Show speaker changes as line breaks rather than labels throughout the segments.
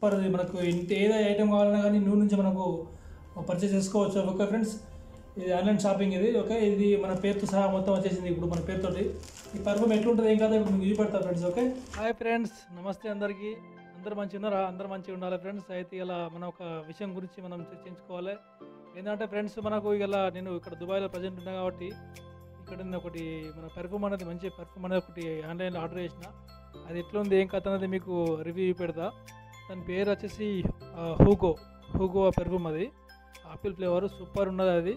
Super అది మనకు ఇంటి ఏదో ఐటమ్ కావాలన్నా కానీ నూనె నుంచి మనకు పర్చేస్ చేసుకోవచ్చు. ఓకే ఫ్రెండ్స్ ఇది ఆన్లైన్ షాపింగ్ ఇది. ఓకే ఇది మన పేరుతో సహా మొత్తం వచ్చేసింది ఇప్పుడు మన పేరుతోటి. ఈ పర్ఫామ్ ఎట్లుంటుంది ఏం కాదు ఇప్పుడు మీకు చూపెడతా ఫ్రెండ్స్ ఓకే హాయ్ ఫ్రెండ్స్ నమస్తే అందరికీ. అందరు మంచిగా ఉన్నారా? అందరు మంచిగా ఉండాలి ఫ్రెండ్స్ అయితే ఇలా మన ఒక విషయం గురించి మనం చర్చించుకోవాలి. ఏంటంటే ఫ్రెండ్స్ మనకు ఇలా నేను ఇక్కడ దుబాయ్లో ప్రజెంట్ ఉన్నా కాబట్టి ఇక్కడ నేను ఒకటి మన పెర్ఫ్యూమ్ అనేది మంచి పెర్ఫ్యూమ్ అనేది ఒకటి ఆన్లైన్లో ఆర్డర్ చేసిన. అది ఎట్లుంది ఏం కథ అనేది మీకు రివ్యూ పెడతా దాని పేరు వచ్చేసి హూగో హూగో పర్ఫ్యూమ్ అది ఆపిల్ ఫ్లేవర్ సూపర్ ఉన్నది అది.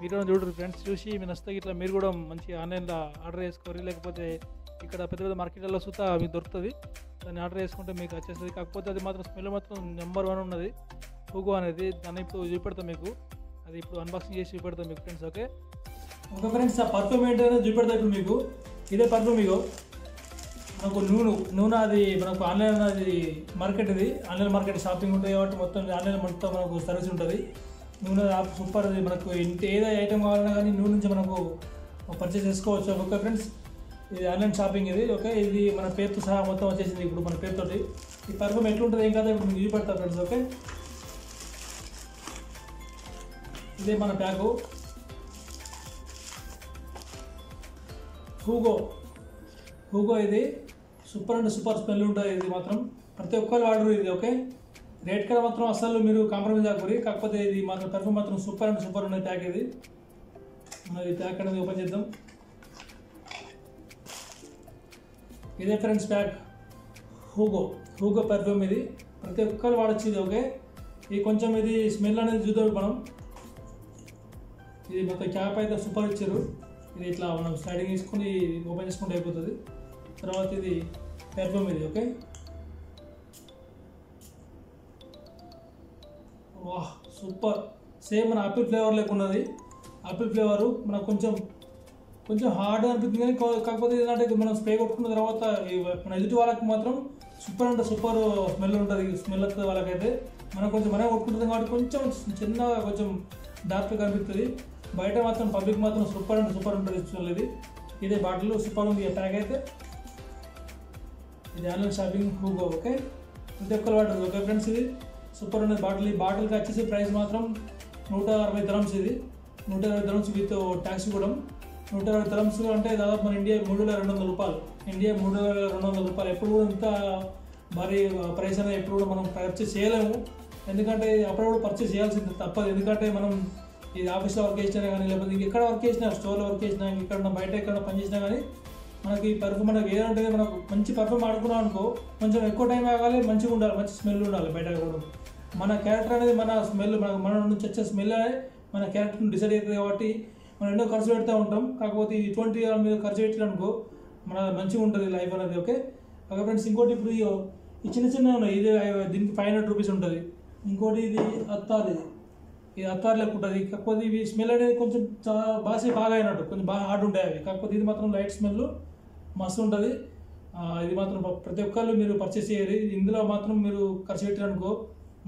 మీరు చూడరు ఫ్రెండ్స్ చూసి మీ నచ్చితే ఇట్లా మీరు కూడా మంచి ఆన్లైన్లో ఆర్డర్ చేసుకోరు. లేకపోతే ఇక్కడ పెద్ద పెద్ద మార్కెట్లలో సుతా మీకు దొరుకుతుంది. దాన్ని ఆర్డర్ చేసుకుంటే మీకు వచ్చేస్తుంది. కాకపోతే అది మాత్రం స్మెల్ మాత్రం నెంబర్ వన్ ఉన్నది. హూగో అనేది దాన్ని ఇప్పుడు చూపెడతాం మీకు. అది ఇప్పుడు అన్బాక్సింగ్ చేసి చూపెడతాం మీకు ఫ్రెండ్స్ ఓకే ఓకే ఫ్రెండ్స్ ఆ పర్ఫ్యూమ్ ఏంటనేది చూపెడతా ఇప్పుడు మీకు. ఇదే పర్ఫ్యూమ్ ఇగో మనకు నూనె నూనె అది మనకు ఆన్లైన్ అది మార్కెట్ ఇది. ఆన్లైన్ మార్కెట్ షాపింగ్ ఉంటుంది కాబట్టి మొత్తం ఆన్లైన్ మొత్తం మనకు సర్వీస్ ఉంటుంది. నూనె యాప్ సూపర్ అది మనకు ఇంటి ఏదో ఐటమ్ కావాలన్నా కానీ నూనె నుంచి మనకు పర్చేస్ చేసుకోవచ్చు. Okay friends? ఇది ఆన్లైన్ షాపింగ్ ఇది. ఓకే ఇది మన పేరుతో సహా మొత్తం వచ్చేసింది ఇప్పుడు మన పేరుతోటి. ఈ పర్ఫ్యూమ్ ఎట్లుంటుంది ఏం కాదు ఇప్పుడు మీకు పెడతా ఫ్రెండ్స్ ఓకే? ఇదే మన ప్యాకు హూగో. హూగో ఇది సూపర్ అంటే సూపర్ స్మెల్ ఉంటుంది ఇది మాత్రం. ప్రతి ఒక్కరు వాడరు ఇది ఓకే రేట్ కూడా మాత్రం అసలు మీరు కాంప్రమైజ్ అవ్వకూరి కాకపోతే ఇది మాత్రం పెర్ఫ్యూమ్ మాత్రం సూపర్ అంటే సూపర్ ఉన్నది ప్యాక్ ఇది. మనం ఈ ప్యాక్ అనేది ఓపెన్ చేద్దాం. ఇదే friends pack Hugo Hugo perfume ఇది. ప్రతి ఒక్కరు వాడచ్చు ఇది ఓకే ఇది కొంచెం ఇది స్మెల్ అనేది చూద్దాం మనం. ఇది మొత్తం క్యాప్ అయితే సూపర్ ఇచ్చారు. ఇది ఇట్లా మనం స్లైడింగ్ తీసుకుని ఓపెన్ చేసుకుంటే అయిపోతుంది. తర్వాత ఇది పెర్ఫ్యూమ్ ఇది ఓకే? వాహ్ సూపర్. సేమ్ మన ఆపిల్ ఫ్లేవర్ లేకున్నది. ఆపిల్ ఫ్లేవరు మనకు కొంచెం కొంచెం హార్డ్ అనిపిస్తుంది కానీ కాకపోతే ఏంటంటే మనం స్ప్రే కొట్టుకున్న తర్వాత మన ఎదుటి వాళ్ళకి మాత్రం సూపర్ అంటే సూపర్ స్మెల్ ఉంటుంది స్మెల్ వస్తుంది వాళ్ళకైతే. మనం కొంచెం మనం కొట్టుకుంటుంది కాబట్టి కొంచెం చిన్నగా కొంచెం డార్క్గా కనిపిస్తుంది. బయట మాత్రం పబ్లిక్ మాత్రం సూపర్ అంటే సూపర్ ఉంటుంది ఇది. ఇదే బాటిల్ సూపర్ ఉంది ప్యాక్ అయితే. ఇది ఆన్లైన్ షాపింగ్ హూగో ఓకే ప్రతి ఒక్కరు వాటర్ ఓకే ఫ్రెండ్స్ ఇది? సూపర్ ఉన్నది. బాటిల్ ఈ బాటిల్కి వచ్చేసి ప్రైస్ మాత్రం నూట అరవై ధరమ్స్ ఇది. నూట ఇరవై ధరమ్స్ విత్ ట్యాక్స్ కూడా నూట ఇరవై ధరమ్స్ అంటే దాదాపు మన ఇండియా మూడు వేల రెండు వందల రూపాయలు. ఇండియా మూడు వేల రెండు వందల రూపాయలు. ఎప్పుడు కూడా ఇంత భారీ ప్రైస్ అనేది ఎప్పుడు కూడా మనం పర్చేస్ చేయలేము. ఎందుకంటే అప్పుడప్పుడు పర్చేస్ చేయాల్సింది తప్పదు. ఎందుకంటే మనం ఇది ఆఫీస్లో వర్క్ చేసినా కానీ లేకపోతే ఇంకెక్కడ వర్క్ చేసినా స్టోర్లో వర్క్ చేసినా ఇక్కడ బయట ఎక్కడ పని చేసినా కానీ మనకి పర్ఫ్యూమ్ మనకి ఏదంటే మనకు మంచి పర్ఫ్యూమ్ ఆడుకున్నాం అనుకో కొంచెం ఎక్కువ టైం ఆగాలి మంచిగా ఉండాలి మంచి స్మెల్ ఉండాలి బయట కూడా మన క్యారెక్టర్ అనేది మన స్మెల్ మన మన నుంచి వచ్చే స్మెల్ మన క్యారెక్టర్ని డిసైడ్ అవుతుంది కాబట్టి మనం ఎన్నో ఖర్చు పెడతా ఉంటాం. కాకపోతే ఇటువంటి వాళ్ళ మీద ఖర్చు పెట్టాలనుకో మన మంచిగా ఉంటుంది లైఫ్ అనేది ఓకే ఓకే ఫ్రెండ్స్ ఇంకోటి ఇప్పుడు ఈ ఈ చిన్న చిన్న ఉన్నాయి. ఇది దీనికి ఫైవ్ హండ్రెడ్ రూపీస్ ఉంటుంది. ఇంకోటి ఇది అత్తారు ఇది. ఇది అత్తారు లెక్క ఉంటుంది. కాకపోతే ఇవి స్మెల్ అనేది కొంచెం చాలా బాగా బాగా అయినట్టు కొంచెం బాగా హార్డ్ ఉంటాయి అవి. కాకపోతే ఇది మాత్రం లైట్ స్మెల్ మస్తు ఉంటుంది. ఇది మాత్రం ప్రతి ఒక్కళ్ళు మీరు పర్చేస్ చేయరు. ఇందులో మాత్రం మీరు ఖర్చు పెట్టారనుకో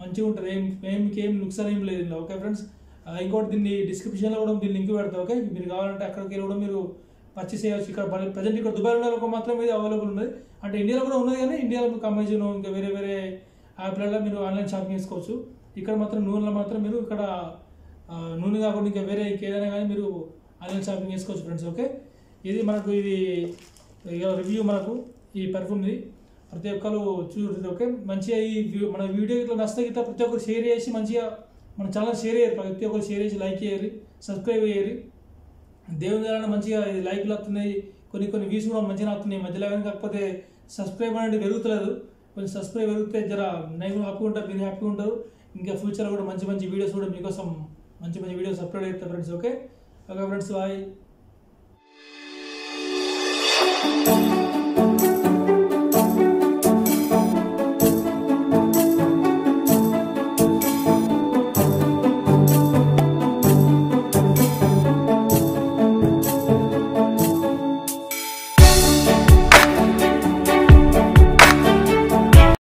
మంచిగా ఉంటుంది. ఏం ఏమికి ఏం నుక్సాన్ ఏం లేదు ఇందులో. Okay friends? ఇంకోటి దీన్ని డిస్క్రిప్షన్లో కూడా దీన్ని లింక్ పెడతా ఓకే? మీరు కావాలంటే అక్కడికి వెళ్ళి కూడా మీరు పర్చేస్ చేయవచ్చు ఇక్కడ ప్రజెంట్ ఇక్కడ దుబాయ్లో ఉన్న మాత్రం ఇది అవైలబుల్ ఉన్నది. అంటే ఇండియాలో కూడా ఉన్నది కానీ ఇండియాలో మీకు అమెజాన్ ఇంకా వేరే వేరే యాప్లలో మీరు ఆన్లైన్ షాపింగ్ చేసుకోవచ్చు. ఇక్కడ మాత్రం నూనెలో మాత్రం మీరు ఇక్కడ నూనె కాకుండా ఇంకా వేరే ఇంకేదైనా కానీ మీరు ఆన్లైన్ షాపింగ్ చేసుకోవచ్చు ఫ్రెండ్స్ ఓకే? ఇది మనకు ఇది రివ్యూ మనకు ఈ పర్ఫ్యూమ్ది ప్రతి ఒక్కరు చూడండి ఓకే మంచిగా ఈ వ్యూ- మన వీడియో ఇట్లా నచ్చితే ఇట్లా ప్రతి ఒక్కరు షేర్ చేసి మంచిగా మన ఛానల్ షేర్ చేయరు ప్రతి ఒక్కరు షేర్ చేసి లైక్ చేయాలి. సబ్స్క్రైబ్ చేయాలి. దేవుని ద్వారా మంచిగా ఇది లైక్లు వస్తున్నాయి. కొన్ని కొన్ని వ్యూస్ కూడా మంచిగా వస్తున్నాయి. మధ్యలో కానీ కాకపోతే సబ్స్క్రైబ్ అనేది పెరుగుతలేదు. కొంచెం సబ్స్క్రైబ్ పెరిగితే జర నేను హ్యాపీగా ఉంటారు మీరు హ్యాపీగా ఉంటారు. ఇంకా ఫ్యూచర్లో కూడా మంచి మంచి వీడియోస్ కూడా మీకోసం మంచి మంచి వీడియోస్ అప్లోడ్ అవుతాయి friends okay okay friends bye 嗯